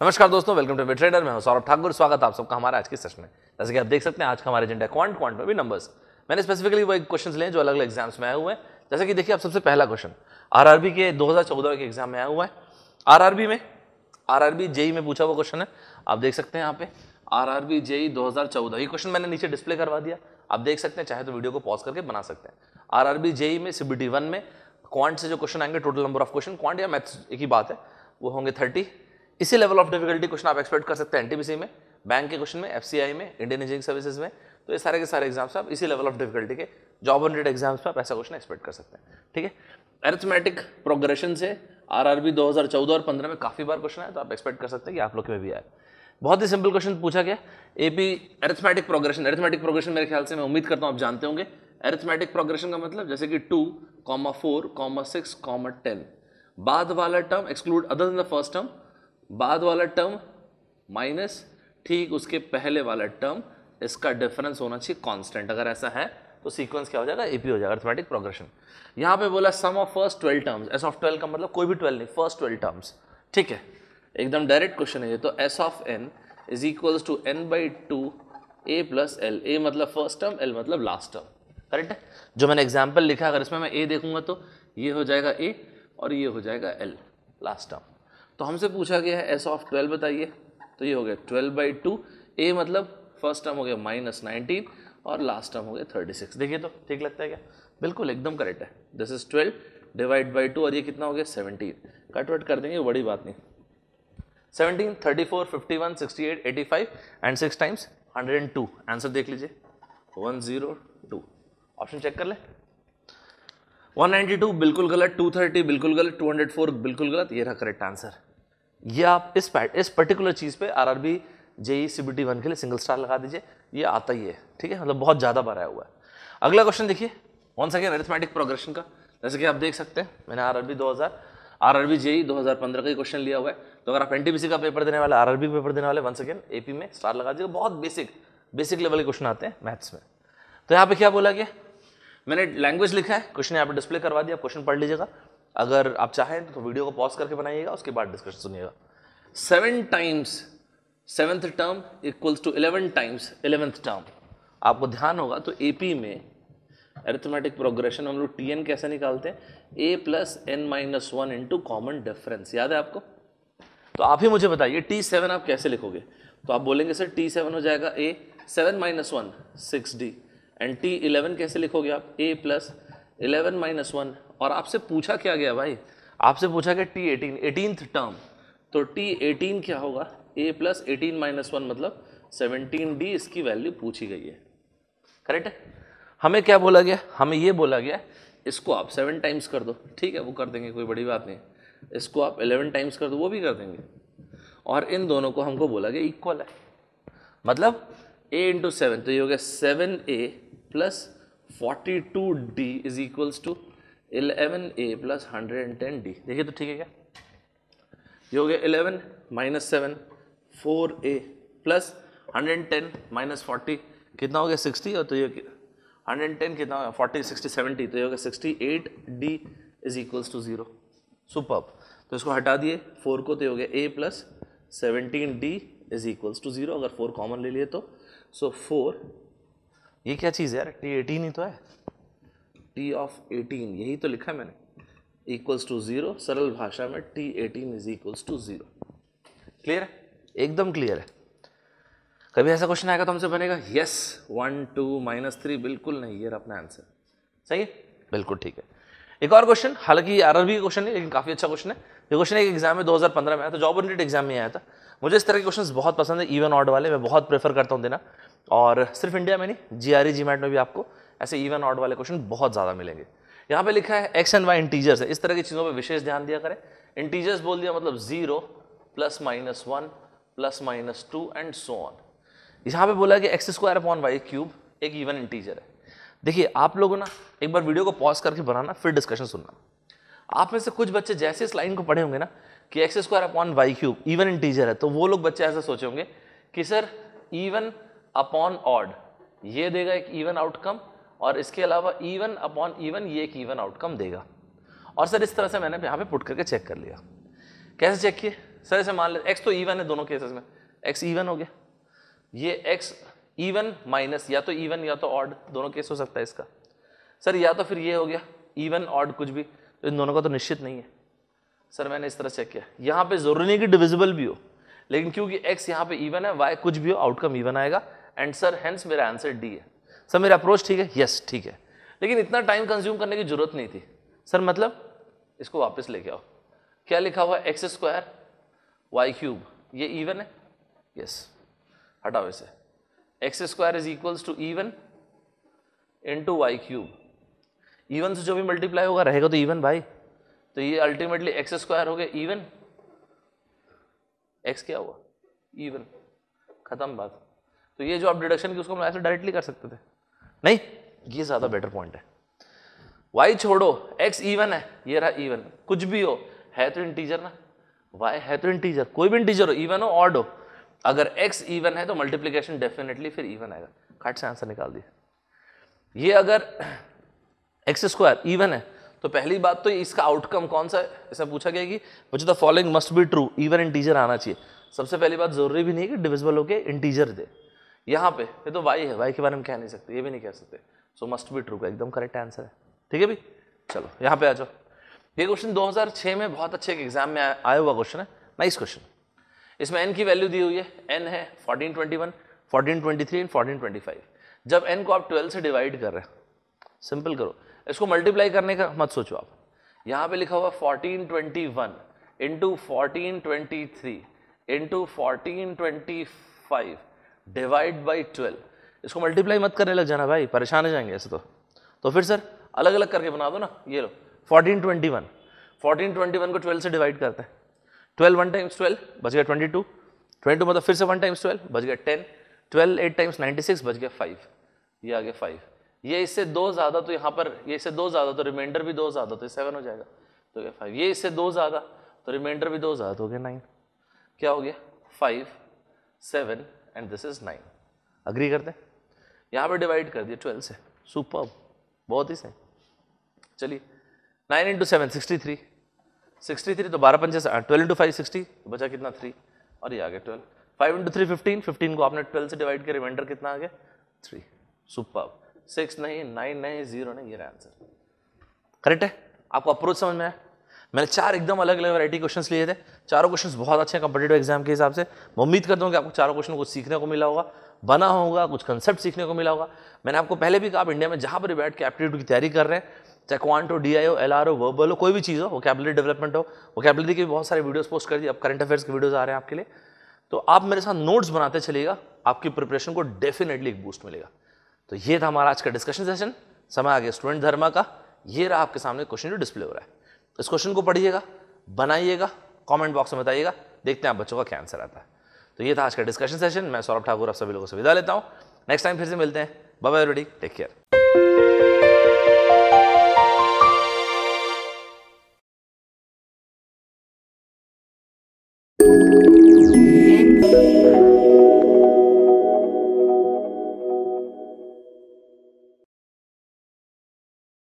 नमस्कार दोस्तों welcome to trader मैं हूँ सौरभ ठाकुर, स्वागत आप सबका हमारे आज के सेशन में। जैसे कि आप देख सकते हैं, आज का हमारे एजेंडा क्वांट क्वांट में भी नंबर्स मैंने स्पेसिफिकली वो क्वेश्चंस लिए जो अलग अलग एग्ज़ाम्स में आए हुए हैं। जैसे कि देखिए, आप सबसे पहला क्वेश्चन आरआरबी के 2014 के एग्ज़ाम में आया हुआ है। आरआरबी में आरआरबी जेई में पूछा हुआ क्वेश्चन है। आप देख सकते हैं यहाँ पे आरआरबी जेई 2014 ये क्वेश्चन मैंने नीचे डिस्प्ले करवा दिया। आप देख सकते हैं, चाहे तो वीडियो को पॉज करके बना सकते हैं। आरआरबी जेई में सीबीटी वन में क्वांट से जो क्वेश्चन आएँगे total number of question quant या मैथ्स एक ही बात है, वो होंगे थर्टी इसी लेवल ऑफ़ डिफिकल्टी क्वेश्चन आप एक्सपेक्ट कर सकते हैं एनटीपीसी में बैंक के क्वेश्चन में एफसीआई में इंडियन इंजीनियरिंग सर्विसेज़ में तो ये सारे के सारे एग्ज़ाम्स आप इसी लेवल ऑफ़ डिफिकल्टी के जॉब ओरिएंटेड एग्ज़ाम्स पे आप ऐसा क्वेश्चन एक्सपेक्ट कर सकते हैं, ठीक है? अरिथमेटिक प्रोग्रेशन से आरआरबी 2014 और 15 में काफ़ी बार क्वेश्चन है तो आप एक्सपेक्ट कर सकते हैं कि आप लोग में भी आए बहुत ही सिंपल क्वेश्चन पूछा गया। AP arithmetic progression arithmetic progression मेरे ख्याल से मैं उम्मीद करता हूँ आप जानते होंगे। अरिथमेटिक प्रोग्रेशन का मतलब जैसे कि two comma four comma six comma ten बाद वाला term exclude other than the first term बाद वाला टर्म माइनस ठीक उसके पहले वाला टर्म इसका डिफरेंस होना चाहिए कांस्टेंट अगर ऐसा है तो सीक्वेंस क्या हो जाएगा? एपी हो जाएगा अर्थमेटिक प्रोग्रेशन यहाँ पे बोला sum of first twelve terms S of twelve का मतलब कोई भी ट्वेल्व नहीं फ़र्स्ट ट्वेल्व टर्म्स ठीक है। एकदम डायरेक्ट क्वेश्चन है ये तो S of N is equals to N by two A plus L A मतलब फ़र्स्ट टर्म एल मतलब लास्ट टर्म करेक्ट है? जो मैंने एग्ज़ाम्पल लिखा, अगर इसमें मैं ए देखूँगा तो ये हो जाएगा ए और ये हो जाएगा एल लास्ट टर्म तो हमसे पूछा गया है एस ऑफ़ ट्वेल्व बताइए। तो ये हो गया ट्वेल्व बाई टू ए मतलब फ़र्स्ट टर्म हो गया माइनस नाइनटीन और लास्ट टर्म हो गया थर्टी सिक्स देखिए तो ठीक लगता है क्या? बिल्कुल एकदम करेक्ट है। This is twelve divide by two और ये कितना हो गया? सेवनटीन कट वट कर देंगे, बड़ी बात नहीं। Seventeen, thirty four, fifty one, sixty eight, eighty five and six times hundred and two answer देख लीजिए। One zero two option check कर ले। 192 बिल्कुल गलत। 230 बिल्कुल गलत। 204 बिल्कुल गलत। ये रहा करेक्ट आंसर ये आप इस पैट इस पर्टिकुलर चीज़ पे आरआरबी जेई सीबीटी वन के लिए सिंगल स्टार लगा दीजिए। ये आता ही है। ठीक है? मतलब बहुत ज़्यादा बार आया हुआ है। अगला क्वेश्चन देखिए। वन सेकेंड अरिथमेटिक प्रोग्रेशन का। जैसे कि आप देख सकते हैं, मैंने आर आर बी दो हज़ार आर आर बी जेई दो हज़ार पंद्रह का ही क्वेश्चन लिया हुआ है। तो अगर आप एनटीपीसी का पेपर देने वाले आर आर पेपर देने वाले वन सेकेंड एपी में स्टार लगा दीजिएगा। बहुत बेसिक बेसिक लेवल के क्वेश्चन आते हैं मैथ्स में। तो यहाँ पे क्या बोला गया? मैंने लैंग्वेज लिखा है क्वेश्चन यहाँ पे डिस्प्ले करवा दिया क्वेश्चन पढ़ लीजिएगा। अगर आप चाहें तो वीडियो को पॉज करके बनाइएगा, उसके बाद डिस्कशन सुनिएगा। Seven times seventh term equals to eleven times eleventh term आपको ध्यान होगा तो एपी में अरिथमेटिक प्रोग्रेशन हम लोग टी एन कैसे निकालते हैं? A plus N minus one into common difference याद है आपको? तो आप ही मुझे बताइए टी सेवन आप कैसे लिखोगे? तो आप बोलेंगे, सर टी सेवन हो जाएगा A seven minus one six D and T eleven कैसे लिखोगे आप? A plus eleven minus one और आपसे पूछा क्या गया भाई? आपसे पूछा गया टी एटीन एटीनथ टर्म तो टी एटीन क्या होगा? A plus eighteen minus one मतलब सेवनटीन डी इसकी वैल्यू पूछी गई है। करेक्ट है? हमें क्या बोला गया? हमें ये बोला गया, इसको आप सेवन टाइम्स कर दो। ठीक है, वो कर देंगे, कोई बड़ी बात नहीं। इसको आप एलेवन टाइम्स कर दो, वो भी कर देंगे। और इन दोनों को हमको बोला गया इक्वल है। मतलब ए इंटू सेवन तो ये हो गया seven A plus forty two D is equals to eleven A plus hundred and ten D देखिए तो ठीक है क्या? ये हो गया eleven minus seven four A plus hundred ten minus forty कितना हो गया सिक्सटी और तो ये हंड्रेड टेन कितना हो गया? फोर्टी सिक्सटी सेवेंटी तो ये हो गया sixty eight D is equals to zero super तो इसको हटा दिए फोर को तो हो गया A plus seventeen D is equals to zero अगर फोर कॉमन ले लिए तो। सो so, फोर ये क्या चीज़ है यार? टी एटीन ही तो है। टी ऑफ़ एटीन यही तो लिखा है मैंने। इक्वल्स टू ज़ीरो सरल भाषा में T eighteen is equals to zero clear है? एकदम क्लियर है। कभी ऐसा क्वेश्चन आएगा तो हमसे बनेगा yes one two minus three बिल्कुल नहीं ये अपना आंसर सही है? बिल्कुल ठीक है। एक और क्वेश्चन हालाँकि आरआरबी का क्वेश्चन है लेकिन काफ़ी अच्छा क्वेश्चन है। ये क्वेश्चन एक एग्ज़ाम में 2015 में आया था जॉब ओरिएंटेड एग्ज़ाम में आया था। मुझे इस तरह के क्वेश्चन बहुत पसंद है इवन ऑड वाले, मैं बहुत प्रेफर करता हूँ देना। और सिर्फ़ इंडिया में नहीं जी आर जी मैट में भी आपको ऐसे इवन ऑड वाले क्वेश्चन बहुत ज़्यादा मिलेंगे। यहाँ पे लिखा है एक्स एंड वाई इंटीजर्स है। इस तरह की चीज़ों पर विशेष ध्यान दिया करें। इंटीजर्स बोल दिया मतलब zero plus minus one plus minus two and so on यहाँ पे बोला कि X square upon Y cube एक इवन इंटीजर है। देखिए, आप लोगों ना एक बार वीडियो को पॉज करके बनाना, फिर डिस्कशन सुनना। आप में से कुछ बच्चे जैसे इस लाइन को पढ़े होंगे ना कि X square upon Y cube even integer है तो वो लोग बच्चे ऐसा सोचे होंगे कि सर इवन अपॉन ऑड ये देगा एक इवन आउटकम और इसके अलावा इवन अपॉन इवन ये एक इवन आउटकम देगा। और सर, इस तरह से मैंने यहाँ पे पुट करके चेक कर लिया। कैसे चेक किए? सर ऐसे मान ले एक्स तो इवन है दोनों केसेस में। एक्स इवन हो गया। ये एक्स इवन माइनस या तो इवन या तो ऑड दोनों केस हो सकता है इसका। सर या तो फिर ये हो गया इवन ऑड कुछ भी तो इन दोनों का तो निश्चित नहीं है। सर मैंने इस तरह चेक किया। यहाँ पे ज़रूरी नहीं कि डिविजिबल भी हो, लेकिन क्योंकि एक्स यहाँ पे इवन है वाई कुछ भी हो आउटकम इवन आएगा। एंड सर हैंस मेरा आंसर डी है। सर मेरा अप्रोच ठीक है? यस ठीक है। लेकिन इतना टाइम कंज्यूम करने की ज़रूरत नहीं थी। सर मतलब इसको वापस लेके आओ। क्या लिखा हुआ एक्स स्क्वायर वाई क्यूब ये इवन है? यस हटाओ इसे। X square is equals to even into Y cube even से जो भी मल्टीप्लाई होगा, रहेगा तो इवन भाई। तो ये अल्टीमेटली एक्स स्क्वायर हो गया इवन एक्स क्या हुआ? इवन खत्म बात। तो ये जो आप डिडक्शन की उसको हम ऐसे डायरेक्टली कर सकते थे। नहीं, ये ज़्यादा बेटर पॉइंट है। वाई छोड़ो एक्स इवन है। ये रहा इवन कुछ भी हो, है तो इंटीजर ना। वाई है तो इंटीजर कोई भी इंटीजर हो इवन हो ऑड हो। अगर एक्स इवन है तो मल्टीप्लीकेशन डेफिनेटली फिर इवन आएगा। खट से आंसर निकाल दिया। ये अगर एक्स स्क्वायर इवन है तो पहली बात तो इसका आउटकम कौन सा है? ऐसा पूछा गया कि मुझे the following must be true even integer आना चाहिए। सबसे पहली बात ज़रूरी भी नहीं है कि डिविजिबल होके इंटीजर दे। यहाँ पे, ये तो वाई है वाई के बारे में कह नहीं सकते, ये भी नहीं कह सकते। सो मस्ट बी ट्रू का एकदम करेक्ट आंसर है। ठीक है भी चलो, यहाँ पे आ जाओ। ये क्वेश्चन 2006 में बहुत अच्छे एग्ज़ाम में आया हुआ क्वेश्चन है। नाइस क्वेश्चन इसमें एन की वैल्यू दी हुई है। एन है 1421, 1423 एंड 1425 जब एन को आप 12 से डिवाइड कर रहे हैं सिंपल करो। इसको मल्टीप्लाई करने का मत सोचो आप। यहाँ पे लिखा हुआ 1421 into fourteen twenty three into fourteen twenty five divide by twelve इसको मल्टीप्लाई मत करने लग जाना भाई परेशान हो जाएँगे ऐसे तो। तो फिर सर अलग अलग करके बना दो ना ये लो fourteen twenty one fourteen twenty one को ट्वेल्व से डिवाइड करते हैं। ट्वेल्व वन टाइम्स ट्वेल्व बच गया ट्वेंटी टू ट्वेंटी टू मतलब फिर से वन टाइम्स ट्वेल्व बच गया ten twelve eight times ninety six बच गया फाइव ये आ गया फाइव ये इससे दो ज़्यादा तो यहाँ पर, ये इससे दो ज़्यादा तो रिमाइंडर भी दो ज़्यादा तो सेवन हो जाएगा. तो क्या फाइव ये इससे दो ज़्यादा तो रिमाइंडर भी दो ज़्यादा तो हो गया नाइन क्या हो गया? Five seven and this is nine agree करते हैं? यहाँ पर डिवाइड कर दिया ट्वेल्व से. सुपर बहुत ही सही. चलिए nine into seven sixty three sixty three तो बारह पंचे ट्वेल्व इंटू फाइव सिक्सटी बचा कितना थ्री और ये आ गया twelve five into three fifteen fifteen को आपने ट्वेल्व से डिवाइड किया रिमाइंडर कितना आ गया थ्री सुपर सिक्स नहीं नाइन नहीं ज़ीरो नहीं, ये रहा आंसर करेक्ट है? आपको अप्रोच समझ में आया? मैंने चार एकदम अलग अलग वैरायटी क्वेश्चंस लिए थे। चारों क्वेश्चंस बहुत अच्छे हैं कंपटीटिव एग्ज़ाम के हिसाब से। मैं उम्मीद करता हूँ कि आपको चारों क्वेश्चन कुछ सीखने को मिला होगा, बना होगा, कुछ कंसेप्ट सीखने को मिला होगा। मैंने आपको पहले भी कहा, आप इंडिया में जहाँ पर बैठ के एप्टीट्यूड की तैयारी कर रहे हैं चाहे क्वांट हो डी आई हो एल आर हो वर्बल हो कोई भी चीज़ हो वोकेबलरी डेवलपमेंट हो वोकेबलरी के बहुत सारे वीडियोस पोस्ट कर दिए, अब करंट अफेयर्स के वीडियोस आ रहे हैं आपके लिए। तो आप मेरे साथ नोट्स बनाते चलिएगा, आपकी प्रिपरेशन को डेफिनेटली एक बूस्ट मिलेगा। तो ये था हमारा आज का डिस्कशन सेशन समय आ गया स्टूडेंट धर्मा का, ये रहा आपके सामने क्वेश्चन जो डिस्प्ले हो रहा है। इस क्वेश्चन को पढ़िएगा, बनाइएगा कॉमेंट बॉक्स में बताइएगा, देखते हैं आप बच्चों का क्या आंसर आता है। तो ये था आज का डिस्कशन सेशन मैं सौरभ ठाकुर, आप सभी लोगों से विदा लेता हूँ। नेक्स्ट टाइम फिर से मिलते हैं। Bye bye ready take care